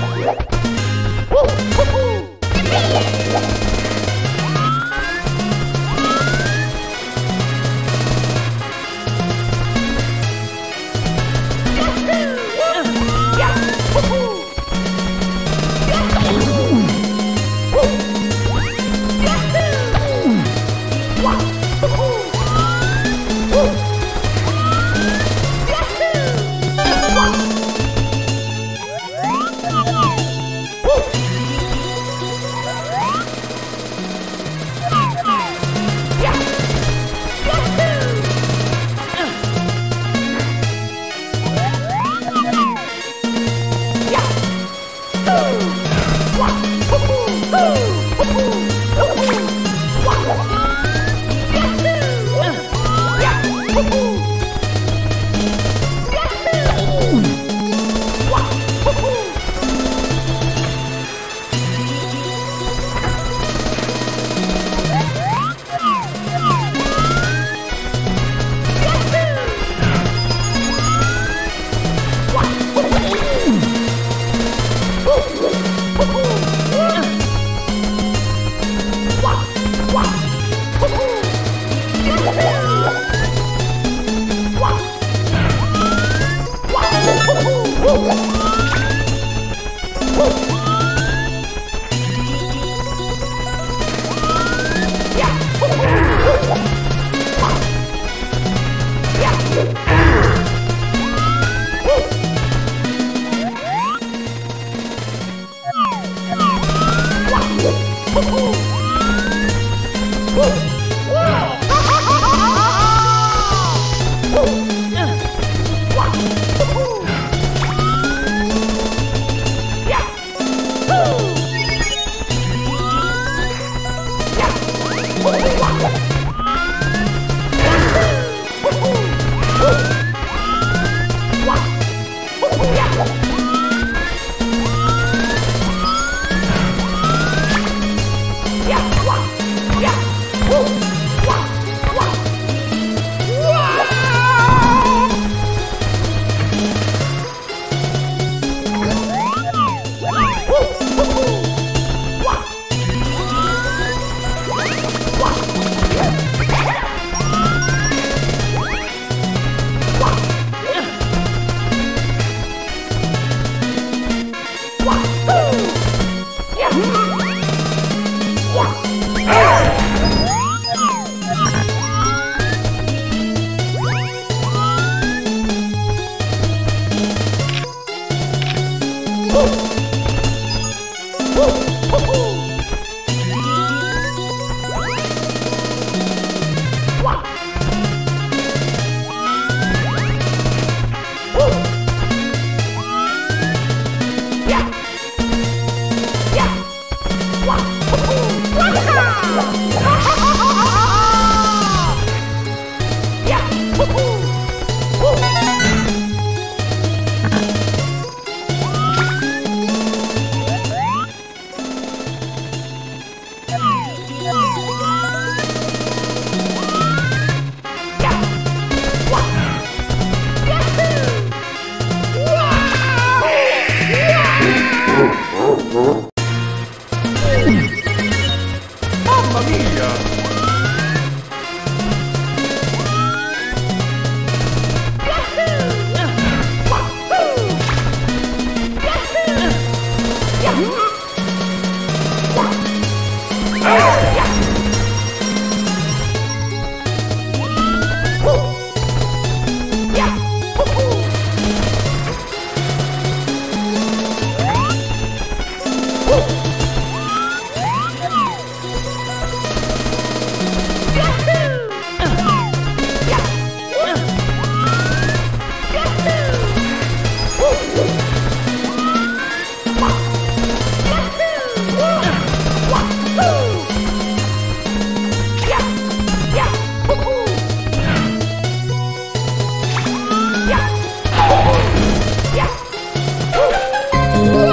Yeah. Oh.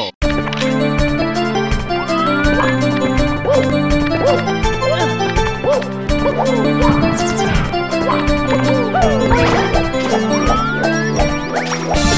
go! Woo!